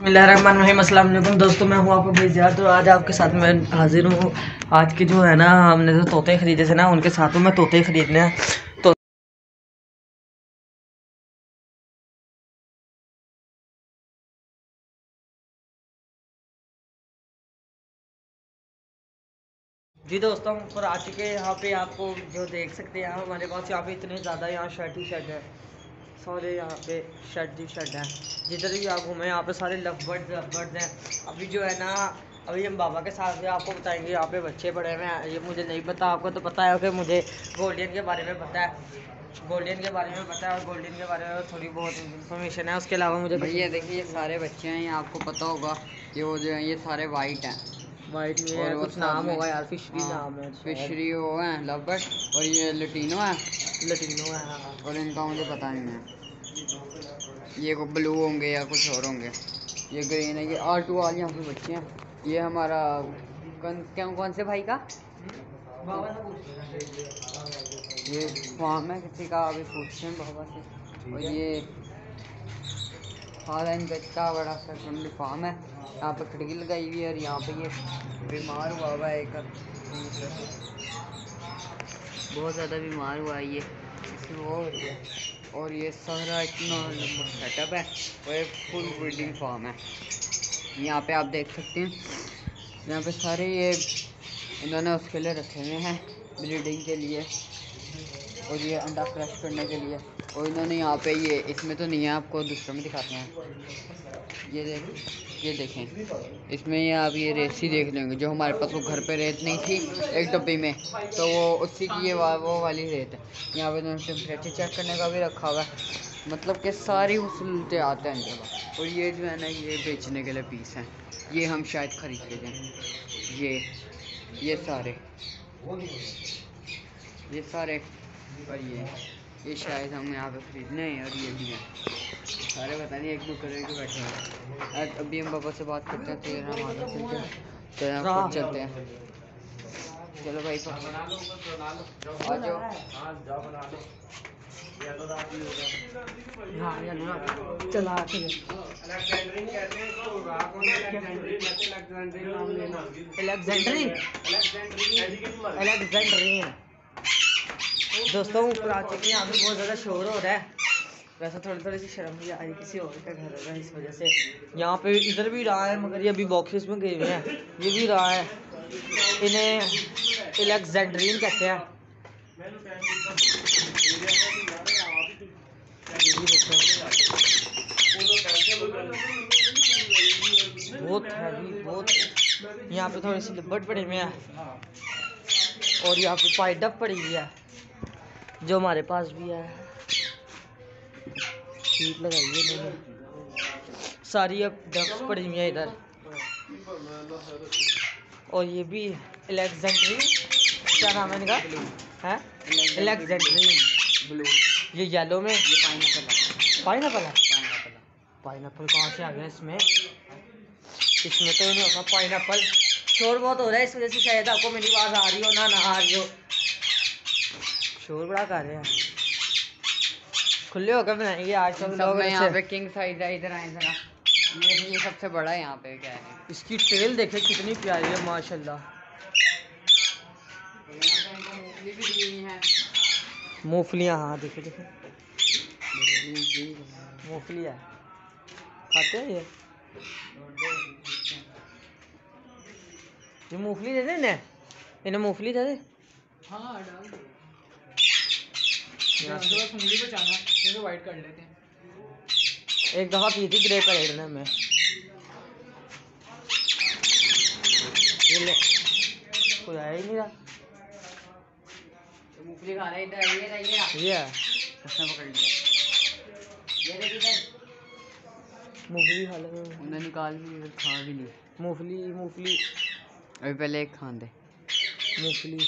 अस्सलाम दोस्तों, मैं हूँ आपको भेजा तो आज आपके साथ मैं हाजिर हूँ। आज के जो है ना, हमने जो तोते खरीदे थे ना, उनके साथ में तोते खरीदने हैं। तो जी दोस्तों, हम आ चुके हैं। यहाँ पे आपको जो देख सकते हैं हमारे पास यहाँ पे इतने ज़्यादा यहाँ शर्ट ही शर्ट है। सारे यहाँ पे शर्ट ही शर्ट हैं। जिधर भी आप घूमें यहाँ पे सारे लव बर्ड लव बर्ड हैं। अभी जो है ना अभी हम बाबा के साथ भी आपको बताएँगे यहाँ पे बच्चे पड़े हुए हैं। ये मुझे नहीं पता आपको तो पता है कि मुझे गोल्डन के बारे में पता है। गोल्डन के बारे में पता है और गोल्डन के बारे में थोड़ी बहुत इन्फॉर्मेशन है। उसके अलावा मुझे भैया देखिए ये सारे बच्चे हैं ये आपको पता होगा। कि वो जो है ये सारे वाइट हैं। वाइट में है कुछ नाम होगा यार फिशरी हाँ, नाम है फिशरी वो है। लवबर्ड और ये लटीनो है। लटीनो है हाँ और इनका मुझे पता नहीं है। ये को ब्लू होंगे या कुछ और होंगे। ये ग्रीन है ये आर टू वाले यहाँ पे बच्चे हैं। ये हमारा कौन क्या कौन से भाई का? ये फॉर्म है किसी का अभी पूछते हैं बाबा से। और ये हाँ इनका इतना बड़ा सा फार्म है। यहाँ पे खिड़की लगाई हुई है और यहाँ पे ये बीमार हुआ हुआ है एक बहुत ज़्यादा बीमार हुआ है ये। वो और ये सारा इतना लंबा सेटअप है और एक फुल ब्रीडिंग फार्म है। यहाँ पे आप देख सकते हैं। यहाँ पे सारे ये इन्होंने उसके लिए रखे हुए हैं ब्रीडिंग के लिए और ये अंडा क्रश करने के लिए। और इन्होंने यहाँ पे ये, इसमें तो नहीं है, आपको दूसरों में दिखाते हैं। ये देख। ये देखें। इसमें आप ये रेसी देख लेंगे जो हमारे पास वो घर पे रेत नहीं थी एक डब्बी में तो वो उसी की ये वा, वो वाली रेत है। यहाँ पे टेम्परेचर चेक करने का भी रखा हुआ है। मतलब कि सारी सहूलतें आते हैं पास। और ये जो है ना ये बेचने के लिए पीस हैं। ये हम शायद ख़रीद के जाएँ ये ये सारे। ये सारे और ये ये शायद हम यहाँ पे खरीदने हैं और ये भी हैं। सारे पता नहीं एक दो कलर के बैठे हैं। अभी हम पापा से बात करते हैं तो हम आगे चलते हैं? तो यहाँ पर चलते हैं। चलो भाई आ जाओ। हाँ चला एलेक्जेंड्री एलेक्जेंड्री दोस्तों ऊपर आ चुके हैं यहाँ पे बहुत ज़्यादा शोर हो रहा है। वैसे थोड़ी थोड़ी सी शर्म भी आ रही किसी और का घर होगा इस वजह से। यहाँ पे इधर भी रहा है, मगर ये अभी बॉक्सेस में गए हुए हैं। ये भी रहा है। इन्हें इलेक्जेंड्रीन कहते हैं। बहुत हैवी बहुत। यहाँ पे थोड़ी सी लिबट पड़ी हुई है। और यहाँ पे पाइडप पड़ी हुई है, जो हमारे पास भी है। शीट लगाई है मैंने सारी अब डक्स पड़ी हुई है इधर। और ये भी एलेक्जेंड्री क्या नाम है इनका? है? एलेक्जेंड्री ब्लू ये येलो में? ये पाइन एप्पल है? पाइन एपल कहाँ से आ गया इसमें? इसमें तो नहीं होगा पाइन एप्पल शोर बहुत हो रहा है इस वजह से शायद आपको मेरी आवाज़ आ रही हो ना ना आ रही हो। शोर बड़ा कर रहे हैं। खुले होकर बनाएँगे आज तो लोग यहाँ पे किंग साइज़ है इधर आए जरा। ये सबसे बड़ा है यहाँ पे क्या है? इसकी टेल देखे कितनी प्यारी है माशाल्लाह। मूंगफलियाँ हाँ देखे देखे। मूंगफली है। खाते हैं ये? ये मूंगफली दे दे इन्हें। इन्हें मूंगफली दे दे। हाँ डाल वाइट कर लेते हैं। एक दफ़ा पी थी ग्रे कलर में। ये ले। कोई आया ही नहीं रहा। मूंगफली खा रहा है इधर ये ये उसने पकड़ लिया। ये देख इधर। मूंगफली खा ले उन्हें निकाल भी खा भी ली। मूंगफली मूंगफली। अभी पहले एक खान दे। मूंगफली।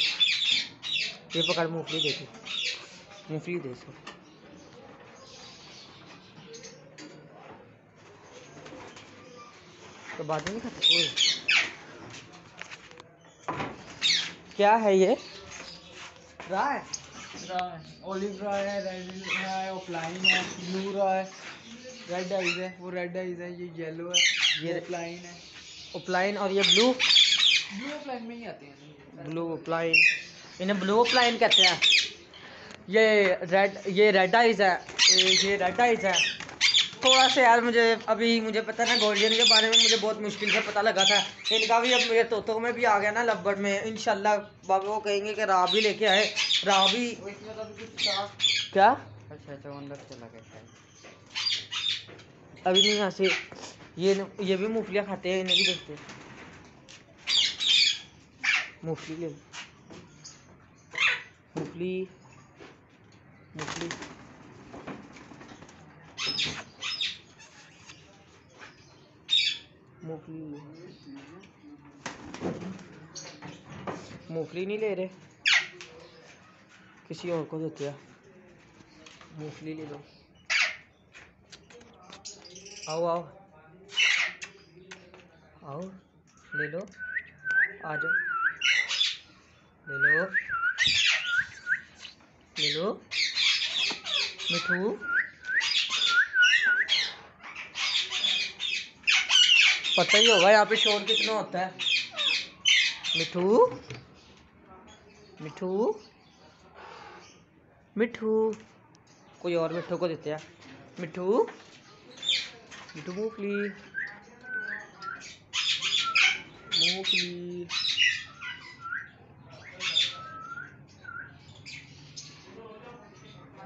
ये पकड़ मूंगफली देखी मूंगफली दे तो बाद में नहीं खाते? क्या है ये? राय राय ओलिव राय है रेड राय ऑफलाइन है ब्लू राय रेड आइज़ है वो रेड आइज़ है ये येलो है ये प्लाइन है. उपलाइन और ये ब्लू ब्लू प्लाइन में ही आते हैं. ब्लू अपलाइन इन्हें ब्लू अपलाइन कहते हैं। ये रेड ये रेड आइज़ है ये रेड आइज़ है। थोड़ा सा यार मुझे अभी मुझे पता ना गोल्डन के बारे में मुझे बहुत मुश्किल से पता लगा था। इनका भी अब मेरे तोतों में भी आ गया ना लब्बड़ में। इनशाला बाबा वो कहेंगे कि राह भी लेके आए। राह भी तो अभी क्या? अच्छा अच्छा अंदर चला गया अभी नहीं यहाँ से ये न, ये भी मूंगफलियाँ खाते हैं इन्हें भी देखते हैं। मूंगफली ले लो। मूंगफली। मूंगफली। मूंगफली मूंगफली नहीं ले रहे? किसी और को देते हैं। मूंगफली ले लो। आओ आओ। आओ, ले लो। आ जाओ। ले लो। ले लो। मिठू। पता ही होगा यहाँ पे शोर कितना होता है। मिठू? मिठू? मिठू? कोई और मिठू को देते हैं। मिठू? मिठू मूंगफली। मूंगफली।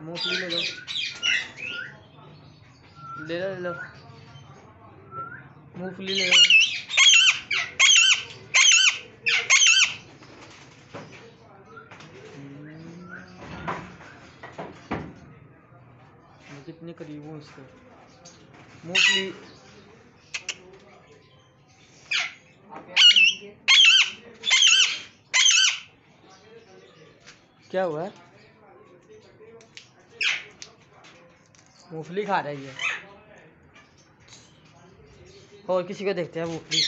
मूंगफली ले लो। ले लो ले लो। मूंगफली ले लो। कितने करीब हूँ इसके। मूंगफली। क्या हुआ? है मूंगफली खा रही है। और किसी को देखते हैं मूंगफली।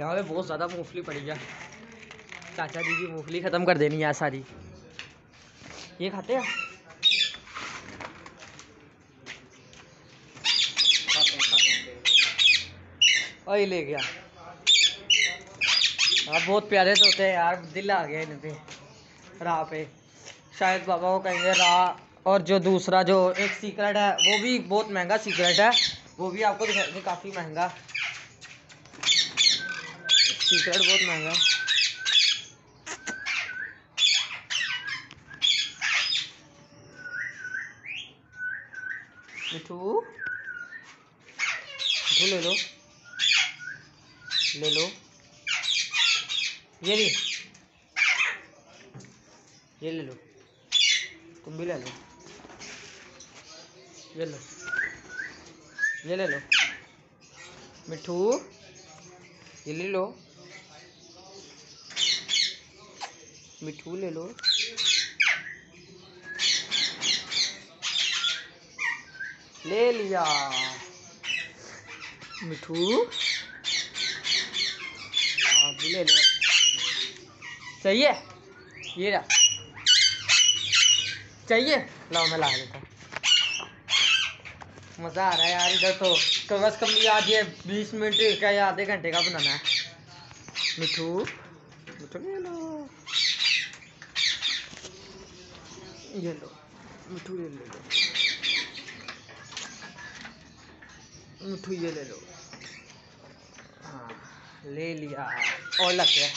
यहाँ पे बहुत ज़्यादा मूंगफली पड़ी है। चाचा जी की मूंगफली ख़त्म कर देनी है सारी। ये खाते हैं? और ये ले गया। आप बहुत प्यारे तो होते हैं यार, दिल आ गया इन पे राह पे। शायद बाबा को कहेंगे राह, और जो दूसरा जो एक सीक्रेट है, वो भी बहुत महँगा सीक्रेट है। वो भी आपको दिखाएँगे काफ़ी महँगा। सीक्रेट बहुत महँगा मिठू मिठू ले लो। ले लो। ये ली ये ले लो। तुम भी ले लो। ये लो। ये ले लो। मिठू, ये ले लो। मिठू ले लो। ले लिया। मिठू। भी ले लो। चाहिए ये रहा। चाहिए? लाओ, मैं ला देता हूँ। मज़ा आ रहा है यार इधर तो। कम अज कम आज ये बीस मिनट का या आधे घंटे का बनाना है। मिठू। मिठू ये लो। ये लो मिठू ये ले लो मिठू ये ले लो हाँ ले लिया और लग गया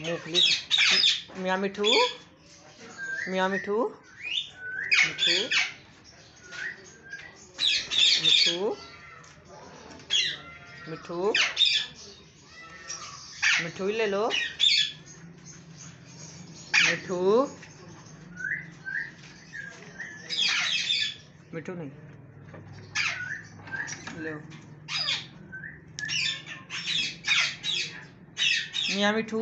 मूंगफली मियाँ मिठू मियाँ मिठू मिठू मिठू मिठू मिठू ले लो मिठू। मिठू नहीं। ले। मियाँ मिठू।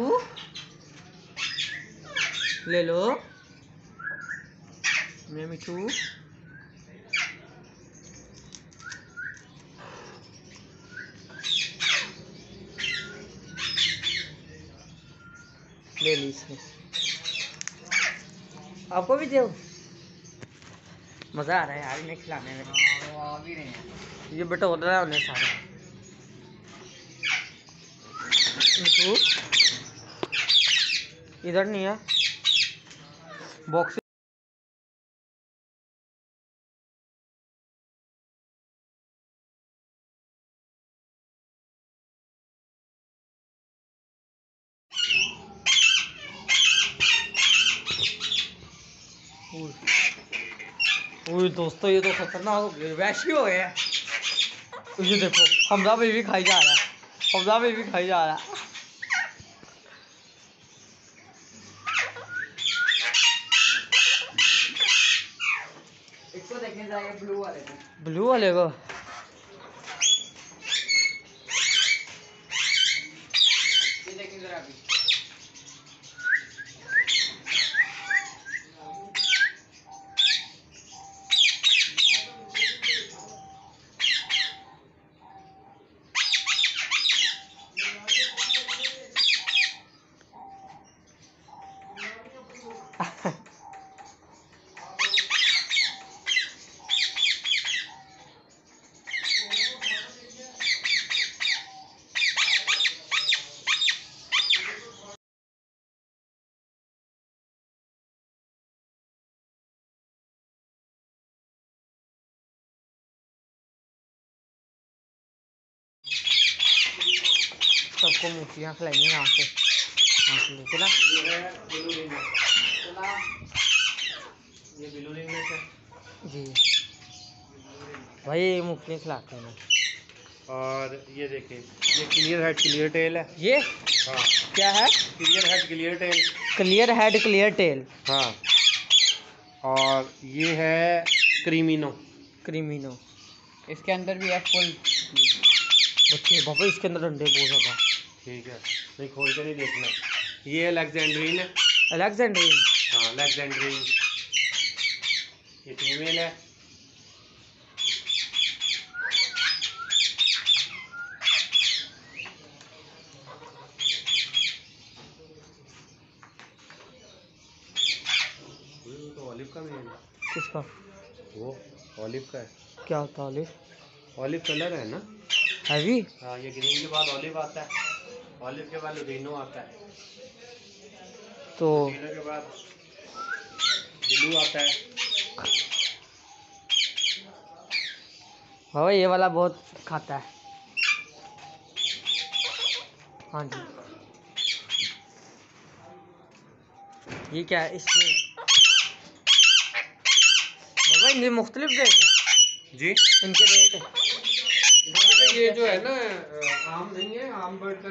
ले लो। मियाँ मिठू। ले ली इसने आपको भी दे मज़ा आ रहा है यार इन्हें खिलाने में। हाँ, ये बटोर रहा है। उन्हें सारा। इधर नहीं है। बॉक्स ओए दोस्तों ये तो खतरनाक हो वैशी हो गया। ये देखो हमजा भी खाई जा रहा है। हमजा भी खाई जा रहा है। इसको देखने जाएँगे ब्लू वाले को। ब्लू वाले को? ये देखिए जरा अभी। सबको मूर्तियाँ खिलाएँगे यहाँ से यहाँ से। लेके ना है है जी। भाई ये मूर्तियाँ खिलाते हैं। और ये देखिए ये क्लियर हेड क्लियर टेल है। ये? हाँ। क्या है? Clear head clear tail clear head clear tail हाँ। और ये है क्रीमिनो क्रीमिनो इसके अंदर भी है फुल बच्चे बाबा इसके अंदर अंडे बहुत ज़्यादा। ठीक है। नहीं खोल के नहीं देखना। ये अलेक्जेंड्रीन है। अलेक्जेंड्रियन हाँ लेग्जेंड्रीन ये फीमेल है। तो ऑलिव का मेल है। किसका? वो ऑलिव का है। क्या होता है ऑलिव ऑलिव कलर है ना? हैवी हाँ ये ग्रीन के बाद ऑलिव आता है। ऑलिव के बाद लुटिनो आता है। तो के बाद ब्लू आता है। बाबा ये वाला बहुत खाता है। हाँ जी। ये क्या है? इसमें बाबा इनके मुख्तलिफ़ रेट है। जी। इनके रेट ये जो है ना आम नहीं है आम बर्ड का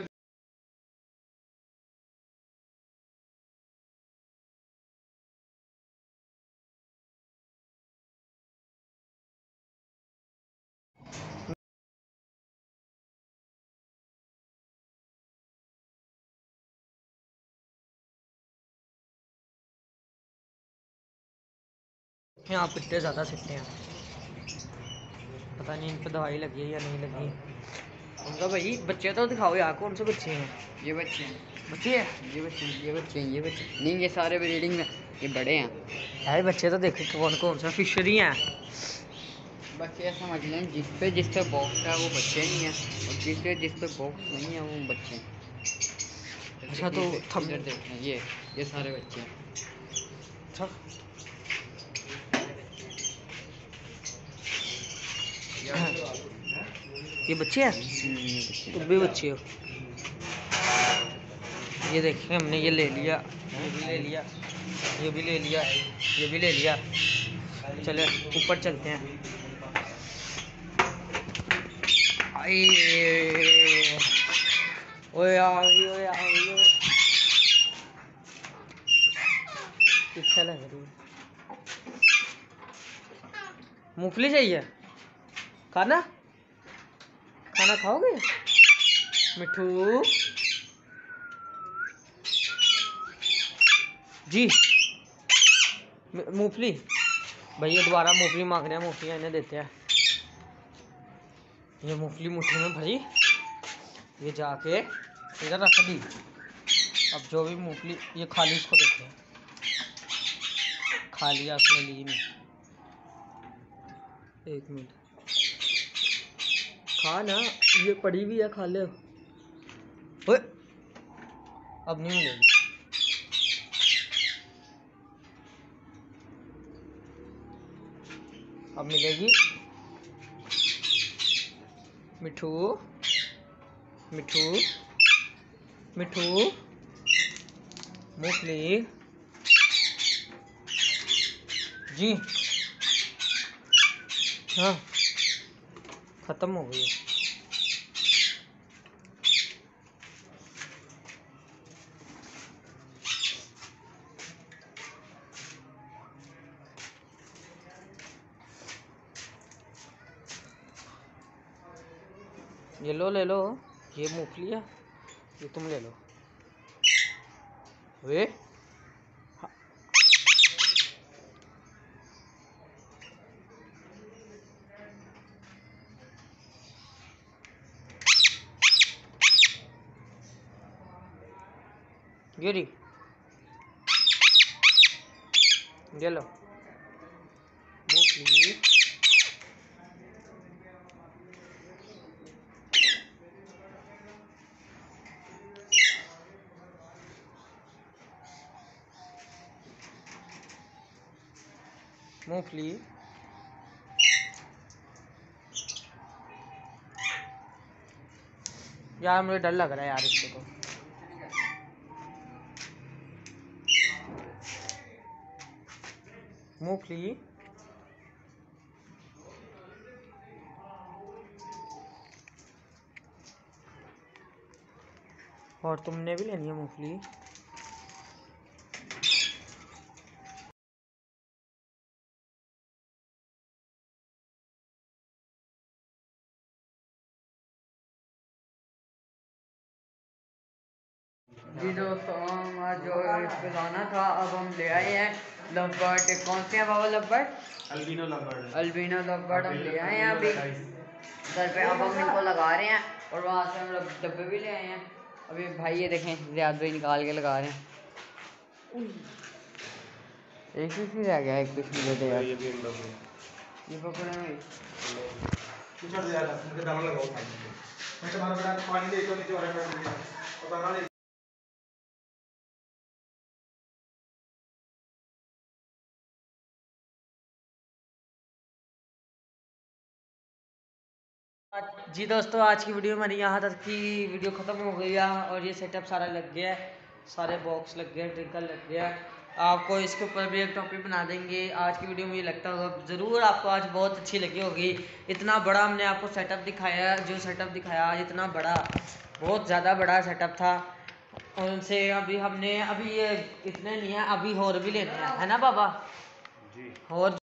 यहाँ पिट्टे ज़्यादा सिकते हैं। पता नहीं इन पर दवाई लगी है या नहीं लगी उनका भाई बच्चे तो दिखाओ यार कौन से बच्चे हैं? ये बच्चे हैं। बच्चे हैं? ये बच्चे हैं ये बच्चे हैं ये बच्चे नहीं ये सारे ब्रीडिंग में ये बड़े हैं। यार बच्चे तो देखे कौन कौन सा फिशरी हैं। बच्चे समझ लें जिस पे जिस पे बॉक्स है वो बच्चे नहीं हैं। और जिस पे जिस पे बॉक्स नहीं है वो बच्चे हैं। अच्छा, तो थम- इधर देखना ये ये सारे बच्चे हैं। ये बच्चे हैं? तुम भी बच्चे हो। ये देखिए हमने ये ले लिया, ये भी ले लिया, ये भी ले लिया, ये भी ले लिया। चले, ऊपर चलते हैं। आई ओए आ गई ओए आ गई ओए है? मूंगफली चाहिए? खाना? खाना खाओगे? मिठू? जी। मूंगफली। भैया दोबारा मूंगफली मांग रहे हैं, मूंगफली इन्हें देते हैं। ये मूंगफली मुट्ठी में भरी। ये जाके इधर रख दी। अब जो भी मूंगफली, ये खाली इसको देते हैं खा लिया ली नहीं। एक मिनट। खा ना, ये पड़ी हुई है, खा ले। अब नहीं मिलेगी। अब मिलेगी मिठू मिठू मिठू, मूंगफली। जी। हाँ। ख़त्म हो गई ये लो, ले लो। ये मूंगफली है, ये तुम ले लो। वे? गिरी। ये लो। मूंगफली यार मुझे डर लग रहा है यार इससे तो। मूंगफली और तुमने भी लेनी है मूंगफली जी दोस्तों आज जो लाना था अब हम ले आए हैं लवबर्ड कौन से हैं बाबा lovebird albino lovebird albino lovebird हम ले आए हैं अभी। घर पे अब हम इनको लगा रहे हैं और वहाँ से हम लोग डब्बे भी ले आए हैं। अभी भाई ये देखें रियाज भाई निकाल के लगा रहे हैं। एक ही चीज़ रह गया एक पीस मुझे दे यार। ये भी अंदर में ये पकड़े भाई। कुछ जी दोस्तों आज की वीडियो हमारी यहाँ तक की। वीडियो ख़त्म हो गई है और ये सेटअप सारा लग गया है। सारे बॉक्स लग गए ड्रिंकर लग गया है। आपको इसके ऊपर भी एक टॉपिक बना देंगे। आज की वीडियो मुझे लगता होगा ज़रूर आपको आज बहुत अच्छी लगी होगी। इतना बड़ा हमने आपको सेटअप दिखाया जो सेटअप दिखाया आज इतना बड़ा बहुत ज़्यादा बड़ा सेटअप था। और उनसे अभी हमने अभी ये इतने नहीं है? अभी और भी लेने हैं है ना बाबा? जी। और